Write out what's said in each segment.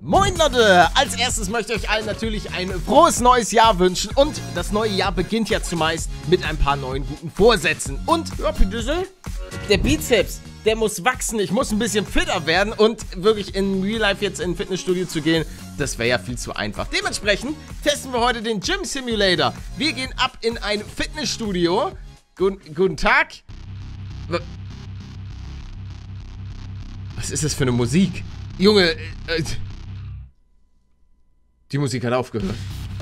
Moin Leute! Als erstes möchte ich euch allen natürlich ein frohes neues Jahr wünschen und das neue Jahr beginnt ja zumeist mit ein paar neuen guten Vorsätzen. Und, ja, der Bizeps, der muss wachsen, ich muss ein bisschen fitter werden und wirklich in Real Life jetzt in ein Fitnessstudio zu gehen, das wäre ja viel zu einfach. Dementsprechend testen wir heute den Gym Simulator. Wir gehen ab in ein Fitnessstudio. Guten, guten Tag. Was ist das für eine Musik? Junge, äh, die Musik hat aufgehört.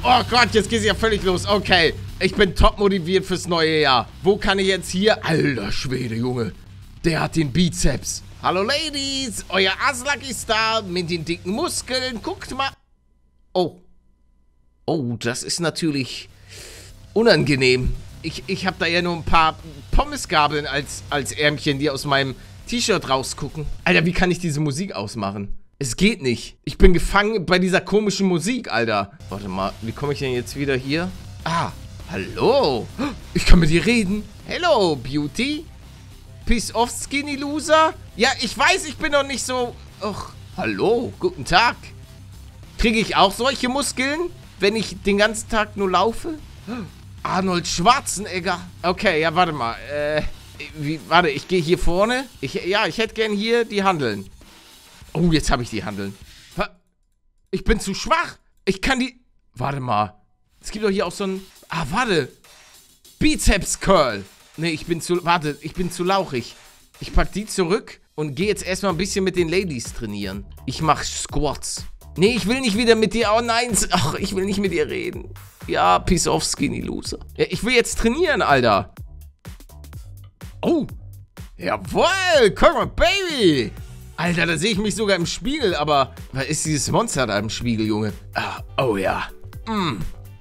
Oh Gott, jetzt geht es ja völlig los. Okay, ich bin top motiviert fürs neue Jahr. Wo kann ich jetzt hier... Alter Schwede, Junge. Der hat den Bizeps. Hallo Ladies, euer Aslak ist mit den dicken Muskeln. Guckt mal. Oh. Oh, das ist natürlich unangenehm. Ich, ich habe da ja nur ein paar Pommesgabeln als, als Ärmchen, die aus meinem T-Shirt rausgucken. Alter, wie kann ich diese Musik ausmachen? Es geht nicht. Ich bin gefangen bei dieser komischen Musik, Alter. Warte mal, wie komme ich denn jetzt wieder hier? Ah, hallo. Ich kann mit dir reden. Hello, Beauty. Peace off, Skinny Loser. Ja, ich weiß, ich bin noch nicht so... Ach, hallo, guten Tag. Kriege ich auch solche Muskeln, wenn ich den ganzen Tag nur laufe? Arnold Schwarzenegger. Okay, ja, warte mal. Äh, wie, warte, ich gehe hier vorne. Ich, ja, ich hätte gern hier die Handeln. Oh, jetzt habe ich die Handeln. Ich bin zu schwach. Ich kann die... Warte mal. Es gibt doch hier auch so ein... Ah, warte. Bizeps Curl. Nee, ich bin zu... Warte, ich bin zu lauchig. Ich pack die zurück und gehe jetzt erstmal ein bisschen mit den Ladies trainieren. Ich mach Squats. Nee, ich will nicht wieder mit dir... Oh nein, ach, ich will nicht mit dir reden. Ja, peace off, skinny loser. Ja, ich will jetzt trainieren, Alter. Oh. Jawoll, komm mal, Baby. Alter, da sehe ich mich sogar im Spiegel, aber was ist dieses Monster da im Spiegel, Junge? Ah, oh ja. Mm.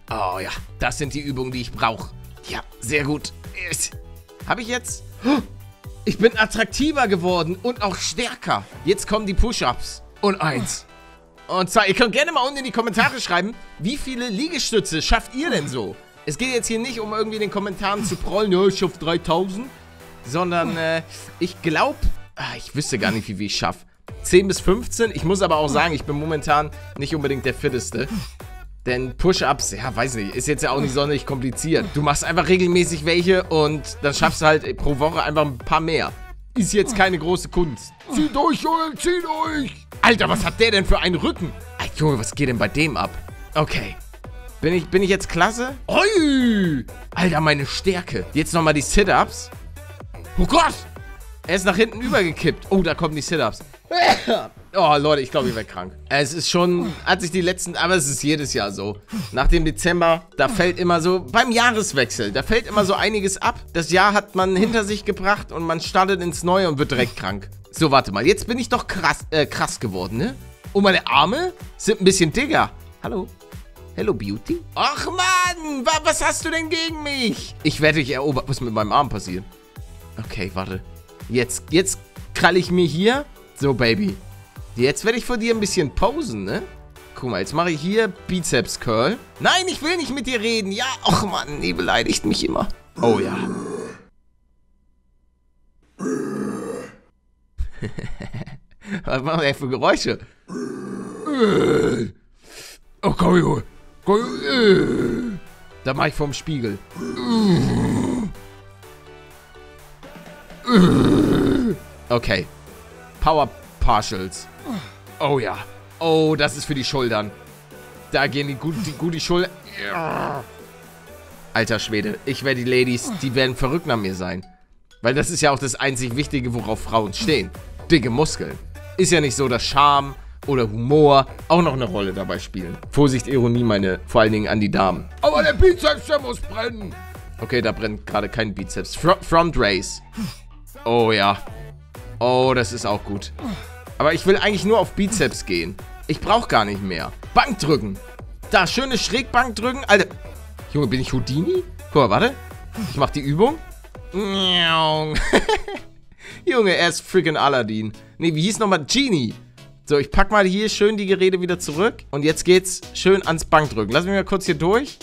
Oh ja, das sind die Übungen, die ich brauche. Ja, sehr gut. Habe ich jetzt... Ich bin attraktiver geworden und auch stärker. Jetzt kommen die Push-Ups. Und eins. Und zwar, ihr könnt gerne mal unten in die Kommentare schreiben, wie viele Liegestütze schafft ihr denn so? Es geht jetzt hier nicht um irgendwie in den Kommentaren zu prollen, ja, ich schaff 3000. Sondern, äh, ich glaube, ich wüsste gar nicht, wie viel ich schaffe. 10 bis 15. Ich muss aber auch sagen, ich bin momentan nicht unbedingt der Fitteste. Denn Push-Ups, ja, weiß nicht, ist jetzt ja auch nicht sonderlich kompliziert. Du machst einfach regelmäßig welche und dann schaffst du halt pro Woche einfach ein paar mehr. Ist jetzt keine große Kunst. Zieht euch, Junge, zieht euch! Alter, was hat der denn für einen Rücken? Alter, Junge, was geht denn bei dem ab? Okay. Bin ich, bin ich jetzt klasse? Ui! Alter, meine Stärke. Jetzt nochmal die Sit-Ups. Oh Gott! Er ist nach hinten übergekippt. Oh, da kommen die Sit-Ups. Oh, Leute, ich glaube, ich werde krank. Es ist schon, hat sich die letzten, aber es ist jedes Jahr so. Nach dem Dezember, da fällt immer so, beim Jahreswechsel, da fällt immer so einiges ab. Das Jahr hat man hinter sich gebracht und man startet ins Neue und wird direkt krank. So, warte mal, jetzt bin ich doch krass, äh, krass geworden, ne? Und meine Arme sind ein bisschen dicker. Hallo? Hello, Beauty? Ach, Mann, wa was hast du denn gegen mich? Ich werde dich erobern. Was ist mit meinem Arm passiert? Okay, warte. Jetzt, jetzt krall ich mir hier. So, Baby. Jetzt werde ich vor dir ein bisschen posen, ne? Guck mal, jetzt mache ich hier Bizeps Curl. Nein, ich will nicht mit dir reden. Ja, ach Mann, die beleidigt mich immer. Oh ja. Was machen wir für Geräusche? Oh, komm, Junge. Da mache ich vorm Spiegel. Okay. Power Partials. Oh ja. Oh, das ist für die Schultern. Da gehen die gut die, gut die Schultern. Alter Schwede. Ich werde die Ladies, die werden verrückt nach mir sein. Weil das ist ja auch das einzig Wichtige, worauf Frauen stehen. Dicke Muskeln. Ist ja nicht so, dass Charme oder Humor auch noch eine Rolle dabei spielen. Vorsicht, Ironie, meine, vor allen Dingen an die Damen. Aber der Bizeps, der muss brennen. Okay, da brennt gerade kein Bizeps. Fr Front Race. Oh ja. Oh, das ist auch gut. Aber ich will eigentlich nur auf Bizeps gehen. Ich brauche gar nicht mehr. Bank drücken. Da, schöne Schrägbank drücken. Alter. Junge, bin ich Houdini? Guck mal, warte. Ich mach die Übung. Junge, er ist freaking Aladdin. Nee, wie hieß nochmal? Genie. So, ich pack mal hier schön die Geräte wieder zurück. Und jetzt geht's schön ans Bankdrücken. Lass mich mal kurz hier durch.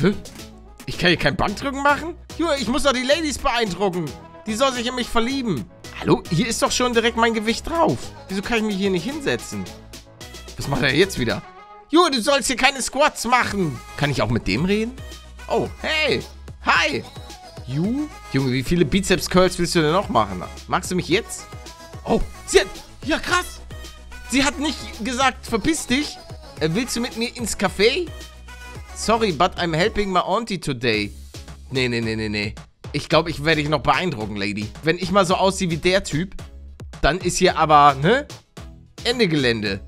Hä? Ich kann hier kein Bankdrücken machen? Junge, ich muss doch die Ladies beeindrucken. Die soll sich in mich verlieben. Hallo? Hier ist doch schon direkt mein Gewicht drauf. Wieso kann ich mich hier nicht hinsetzen? Was macht er jetzt wieder? Junge, du sollst hier keine Squats machen. Kann ich auch mit dem reden? Oh, hey. Hi. You? Junge, wie viele Bizeps-Curls willst du denn noch machen? Magst du mich jetzt? Oh, sie hat... Ja, krass. Sie hat nicht gesagt, verpiss dich. Äh, willst du mit mir ins Café? Sorry, but I'm helping my auntie today. Nee, nee, nee, nee, nee. Ich glaube, ich werde dich noch beeindrucken, Lady. Wenn ich mal so aussehe wie der Typ, dann ist hier aber, ne? Ende Gelände.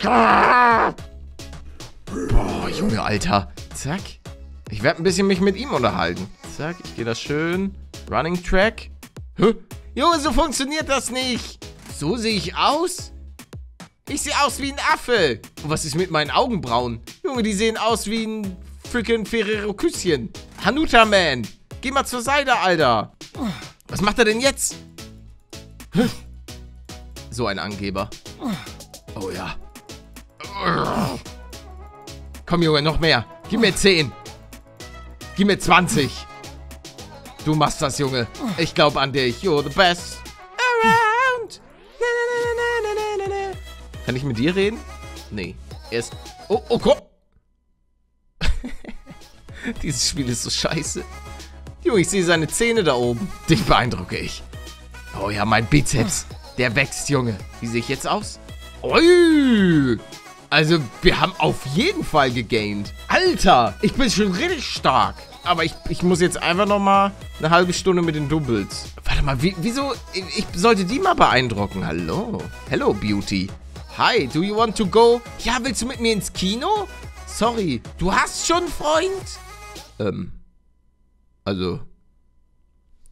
Boah, Junge, Alter. Zack. Ich werde ein bisschen mich mit ihm unterhalten. Zack, ich gehe das schön. Running Track. Hä? Junge, so funktioniert das nicht. So sehe ich aus? Ich sehe aus wie ein Affe. Und was ist mit meinen Augenbrauen? Junge, die sehen aus wie ein freaking Ferrero-Küsschen. Hanuta Man. Geh mal zur Seite, Alter. Was macht er denn jetzt? So ein Angeber. Oh ja. Komm, Junge, noch mehr. Gib mir 10. Gib mir 20. Du machst das, Junge. Ich glaube an dich. You're the best. Around. Kann ich mit dir reden? Nee. Er ist... Oh, oh, komm. Dieses Spiel ist so scheiße. Junge, ich sehe seine Zähne da oben. Dich beeindrucke ich. Oh ja, mein Bizeps. Der wächst, Junge. Wie sehe ich jetzt aus? Ui. Also, wir haben auf jeden Fall gegained. Alter, ich bin schon richtig stark. Aber ich, ich muss jetzt einfach nochmal eine halbe Stunde mit den Doubles. Warte mal, wie, wieso? Ich sollte die mal beeindrucken. Hallo. Hello, Beauty. Hi, do you want to go? Ja, willst du mit mir ins Kino? Sorry, du hast schon einen Freund? Ähm, also,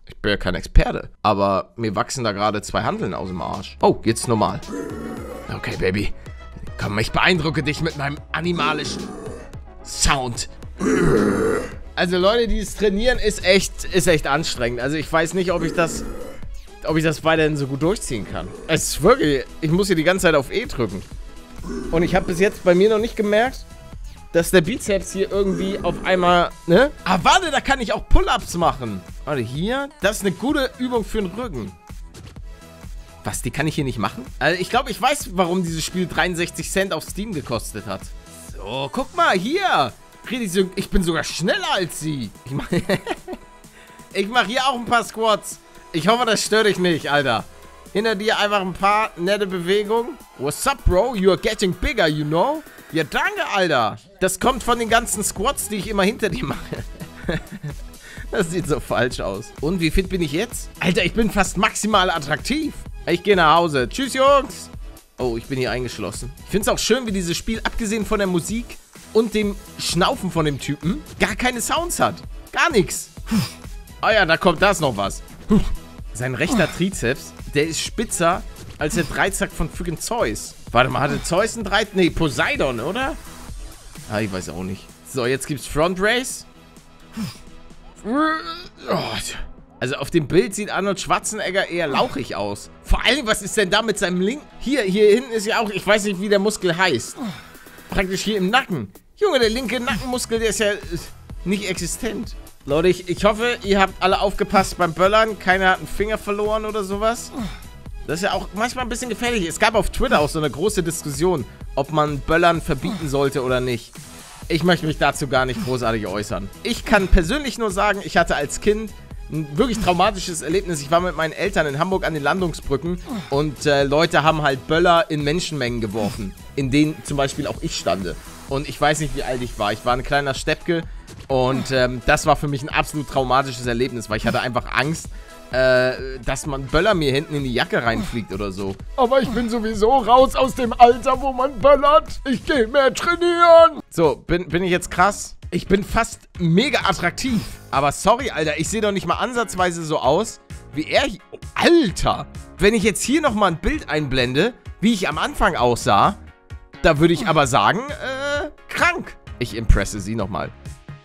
ich bin ja kein Experte, aber mir wachsen da gerade zwei Handeln aus dem Arsch. Oh, jetzt normal. Okay, Baby. Komm, ich beeindrucke dich mit meinem animalischen Sound. Also Leute, dieses Trainieren ist echt, ist echt anstrengend. Also ich weiß nicht, ob ich das, ob ich das weiterhin so gut durchziehen kann. Es ist wirklich, ich muss hier die ganze Zeit auf E drücken. Und ich habe bis jetzt bei mir noch nicht gemerkt, dass der Bizeps hier irgendwie auf einmal, ne? Ah, warte, da kann ich auch Pull-Ups machen. Warte, hier, das ist eine gute Übung für den Rücken. Was, die kann ich hier nicht machen? Also ich glaube, ich weiß, warum dieses Spiel 63 Cent auf Steam gekostet hat. So, guck mal, hier. Ich bin sogar schneller als sie. Ich mache mach hier auch ein paar Squats. Ich hoffe, das stört dich nicht, Alter. Hinter dir einfach ein paar nette Bewegungen. What's up, bro? You're getting bigger, you know? Ja, danke, Alter. Das kommt von den ganzen Squats, die ich immer hinter dir mache. das sieht so falsch aus. Und wie fit bin ich jetzt? Alter, ich bin fast maximal attraktiv. Ich gehe nach Hause. Tschüss, Jungs. Oh, ich bin hier eingeschlossen. Ich finde es auch schön, wie dieses Spiel, abgesehen von der Musik und dem Schnaufen von dem Typen, gar keine Sounds hat. Gar nichts. Oh ja, da kommt das noch was. Sein rechter Trizeps, der ist spitzer als der Dreizack von freaking Zeus. Warte mal, hatte Zeus einen Dreizack? Nee, Poseidon, oder? Ah, ich weiß auch nicht. So, jetzt gibt's Front Race. Oh, also auf dem Bild sieht Arnold Schwarzenegger eher lauchig aus. Vor allem, was ist denn da mit seinem Link? Hier, hier hinten ist ja auch, ich weiß nicht, wie der Muskel heißt. Praktisch hier im Nacken. Junge, der linke Nackenmuskel, der ist ja nicht existent. Leute, ich, ich hoffe, ihr habt alle aufgepasst beim Böllern. Keiner hat einen Finger verloren oder sowas. Das ist ja auch manchmal ein bisschen gefährlich. Es gab auf Twitter auch so eine große Diskussion, ob man Böllern verbieten sollte oder nicht. Ich möchte mich dazu gar nicht großartig äußern. Ich kann persönlich nur sagen, ich hatte als Kind ein wirklich traumatisches Erlebnis. Ich war mit meinen Eltern in Hamburg an den Landungsbrücken und äh, Leute haben halt Böller in Menschenmengen geworfen, in denen zum Beispiel auch ich stande. Und ich weiß nicht, wie alt ich war. Ich war ein kleiner Steppke und ähm, das war für mich ein absolut traumatisches Erlebnis, weil ich hatte einfach Angst, äh, dass man Böller mir hinten in die Jacke reinfliegt oder so. Aber ich bin sowieso raus aus dem Alter, wo man böllert. Ich gehe mehr trainieren. So, bin, bin ich jetzt krass? Ich bin fast mega attraktiv. Aber sorry, Alter, ich sehe doch nicht mal ansatzweise so aus, wie er hier. Oh, Alter! Wenn ich jetzt hier nochmal ein Bild einblende, wie ich am Anfang aussah, da würde ich aber sagen, äh, krank. Ich impresse sie nochmal.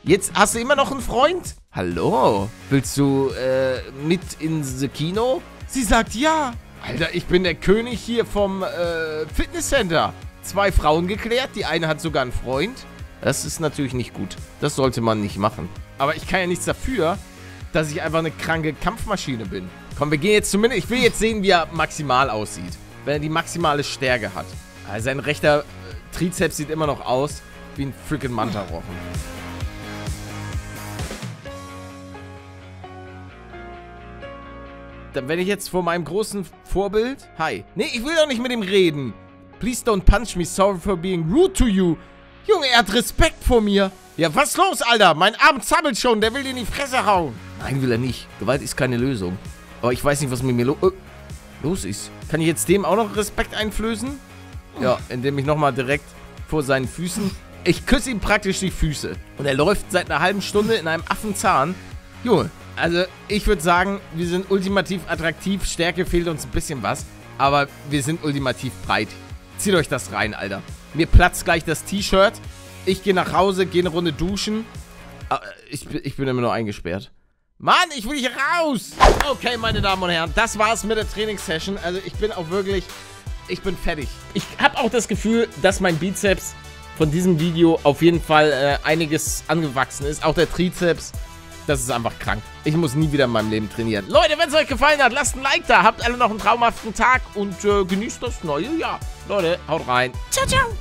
Jetzt hast du immer noch einen Freund? Hallo? Willst du, äh, mit ins Kino? Sie sagt ja. Alter, ich bin der König hier vom, äh, Fitnesscenter. Zwei Frauen geklärt, die eine hat sogar einen Freund. Das ist natürlich nicht gut. Das sollte man nicht machen. Aber ich kann ja nichts dafür, dass ich einfach eine kranke Kampfmaschine bin. Komm, wir gehen jetzt zumindest... Ich will jetzt sehen, wie er maximal aussieht. Wenn er die maximale Stärke hat. Also sein rechter äh, Trizeps sieht immer noch aus wie ein freaking Manta-Rochen. Dann werde ich jetzt vor meinem großen Vorbild... Hi. Nee, ich will doch nicht mit ihm reden. Please don't punch me. Sorry for being rude to you. Junge, er hat Respekt vor mir. Ja, was los, Alter? Mein Arm zappelt schon. Der will dir in die Fresse hauen. Nein, will er nicht. Gewalt ist keine Lösung. Aber ich weiß nicht, was mit mir lo äh, los ist. Kann ich jetzt dem auch noch Respekt einflößen? Ja, indem ich nochmal direkt vor seinen Füßen... Ich küsse ihm praktisch die Füße. Und er läuft seit einer halben Stunde in einem Affenzahn. Junge, also ich würde sagen, wir sind ultimativ attraktiv. Stärke fehlt uns ein bisschen was. Aber wir sind ultimativ breit. Zieht euch das rein, Alter. Mir platzt gleich das T-Shirt. Ich gehe nach Hause, gehe eine Runde duschen. Ah, ich, ich bin immer nur eingesperrt. Mann, ich will hier raus! Okay, meine Damen und Herren, das war's mit der Trainingssession. Also ich bin auch wirklich... Ich bin fertig. Ich habe auch das Gefühl, dass mein Bizeps von diesem Video auf jeden Fall äh, einiges angewachsen ist. Auch der Trizeps. Das ist einfach krank. Ich muss nie wieder in meinem Leben trainieren. Leute, wenn es euch gefallen hat, lasst ein Like da. Habt alle noch einen traumhaften Tag und äh, genießt das neue Jahr. Leute, haut rein. Ciao, ciao.